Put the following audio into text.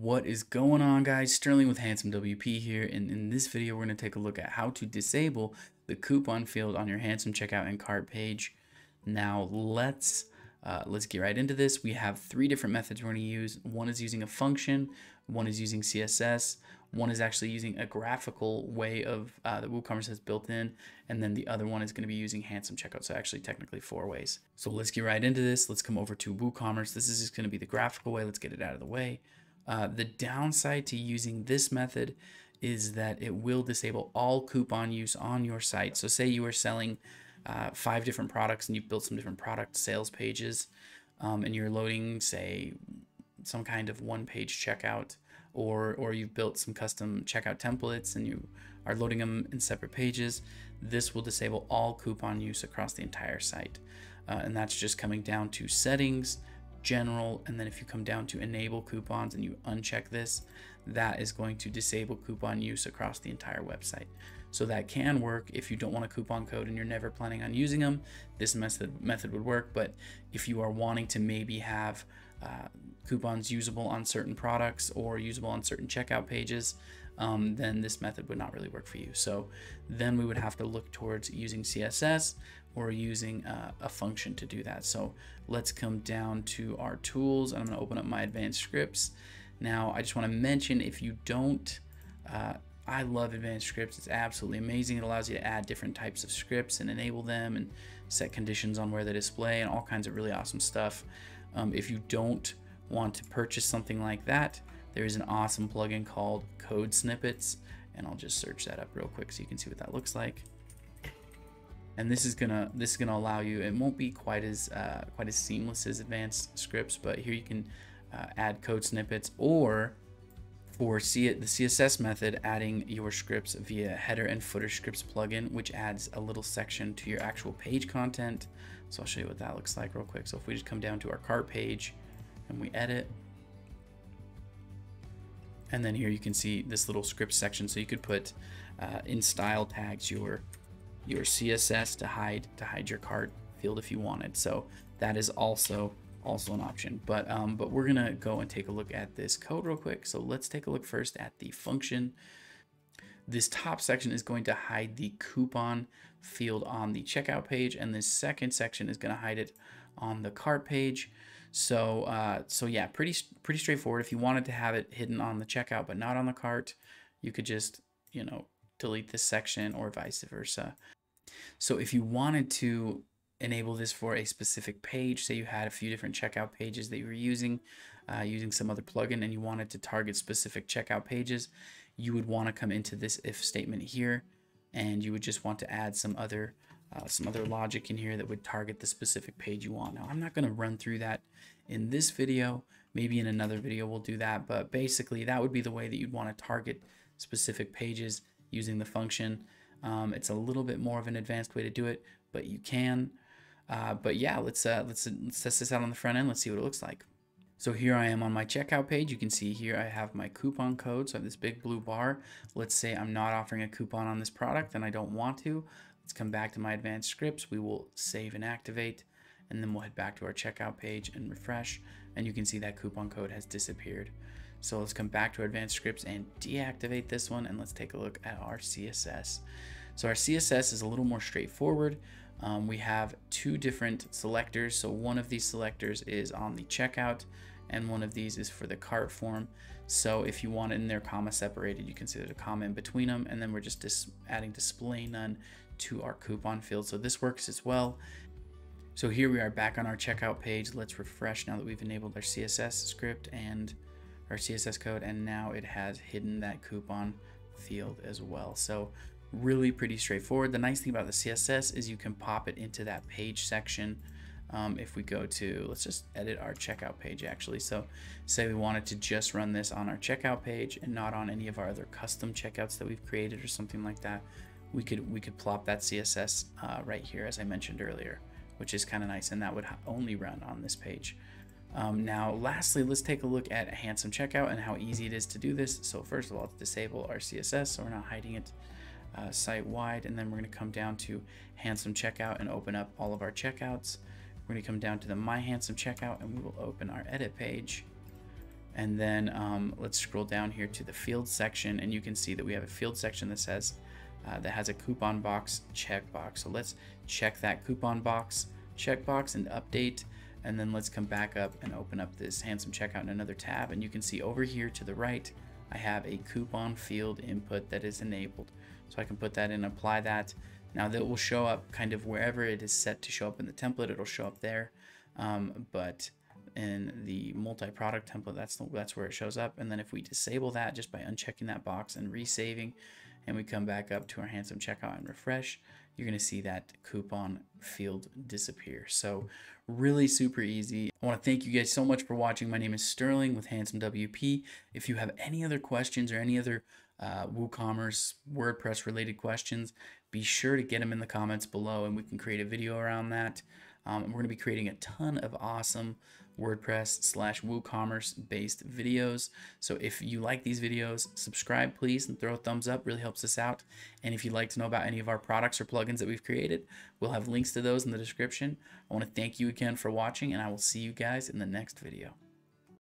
What is going on guys? Sterling with Handsome WP here and in this video we're going to take a look at how to disable the coupon field on your Handsome checkout and cart page. Now let's uh, let's get right into this. We have three different methods we're going to use. One is using a function, one is using CSS, one is actually using a graphical way of uh, that WooCommerce has built in, and then the other one is going to be using Handsome Checkout. So actually technically four ways. So let's get right into this. Let's come over to WooCommerce. This is just going to be the graphical way. Let's get it out of the way. Uh, the downside to using this method is that it will disable all coupon use on your site. So say you are selling uh, five different products and you've built some different product sales pages um, and you're loading, say, some kind of one-page checkout or, or you've built some custom checkout templates and you are loading them in separate pages, this will disable all coupon use across the entire site. Uh, and that's just coming down to settings, general, and then if you come down to enable coupons and you uncheck this, that is going to disable coupon use across the entire website. So that can work if you don't want a coupon code and you're never planning on using them. This method method would work, but if you are wanting to maybe have uh, coupons usable on certain products or usable on certain checkout pages, um, then this method would not really work for you. So then we would have to look towards using CSS or using uh, a function to do that. So let's come down to our tools and I'm gonna open up my advanced scripts. Now I just wanna mention if you don't, uh, I love advanced scripts. It's absolutely amazing. It allows you to add different types of scripts and enable them and set conditions on where they display and all kinds of really awesome stuff. Um, if you don't want to purchase something like that, there is an awesome plugin called Code Snippets, and I'll just search that up real quick so you can see what that looks like. And this is gonna this is gonna allow you. It won't be quite as uh, quite as seamless as advanced scripts, but here you can uh, add code snippets or for C the CSS method, adding your scripts via header and footer scripts plugin, which adds a little section to your actual page content. So I'll show you what that looks like real quick. So if we just come down to our cart page and we edit, and then here you can see this little script section. So you could put uh, in style tags your your CSS to hide to hide your cart field if you wanted. So that is also also an option. But um, but we're gonna go and take a look at this code real quick. So let's take a look first at the function. This top section is going to hide the coupon field on the checkout page, and this second section is going to hide it on the cart page. So, uh, so yeah, pretty pretty straightforward. If you wanted to have it hidden on the checkout but not on the cart, you could just you know delete this section or vice versa. So if you wanted to enable this for a specific page, say you had a few different checkout pages that you were using, uh, using some other plugin, and you wanted to target specific checkout pages, you would want to come into this if statement here, and you would just want to add some other uh, some other logic in here that would target the specific page you want. Now, I'm not going to run through that in this video. Maybe in another video we'll do that, but basically that would be the way that you'd want to target specific pages using the function. Um, it's a little bit more of an advanced way to do it, but you can. Uh, but yeah, let's, uh, let's, let's test this out on the front end. Let's see what it looks like. So here I am on my checkout page. You can see here I have my coupon code. So I have this big blue bar. Let's say I'm not offering a coupon on this product and I don't want to. Let's come back to my advanced scripts. We will save and activate, and then we'll head back to our checkout page and refresh, and you can see that coupon code has disappeared. So let's come back to advanced scripts and deactivate this one, and let's take a look at our CSS. So our CSS is a little more straightforward. Um, we have two different selectors. So one of these selectors is on the checkout, and one of these is for the cart form. So if you want it in there comma separated, you can see there's a comma in between them, and then we're just dis adding display none to our coupon field. So this works as well. So here we are back on our checkout page. Let's refresh now that we've enabled our CSS script and our CSS code, and now it has hidden that coupon field as well. So really pretty straightforward. The nice thing about the CSS is you can pop it into that page section. Um, if we go to, let's just edit our checkout page actually. So say we wanted to just run this on our checkout page and not on any of our other custom checkouts that we've created or something like that we could we could plop that CSS uh, right here as I mentioned earlier, which is kind of nice, and that would only run on this page. Um, now, lastly, let's take a look at Handsome Checkout and how easy it is to do this. So first of all, let's disable our CSS so we're not hiding it uh, site-wide, and then we're going to come down to Handsome Checkout and open up all of our checkouts. We're going to come down to the My Handsome Checkout, and we will open our edit page. And then um, let's scroll down here to the field section and you can see that we have a field section that says uh, that has a coupon box checkbox. So let's check that coupon box checkbox and update. And then let's come back up and open up this handsome checkout in another tab. And you can see over here to the right, I have a coupon field input that is enabled. So I can put that in, apply that. Now that will show up kind of wherever it is set to show up in the template, it'll show up there. Um, but in the multi-product template, that's, the, that's where it shows up. And then if we disable that just by unchecking that box and resaving, and we come back up to our handsome checkout and refresh, you're going to see that coupon field disappear. So really super easy. I want to thank you guys so much for watching. My name is Sterling with Handsome WP. If you have any other questions or any other uh, WooCommerce WordPress related questions, be sure to get them in the comments below and we can create a video around that. Um, we're going to be creating a ton of awesome WordPress slash WooCommerce based videos. So if you like these videos, subscribe please and throw a thumbs up, really helps us out. And if you'd like to know about any of our products or plugins that we've created, we'll have links to those in the description. I want to thank you again for watching and I will see you guys in the next video.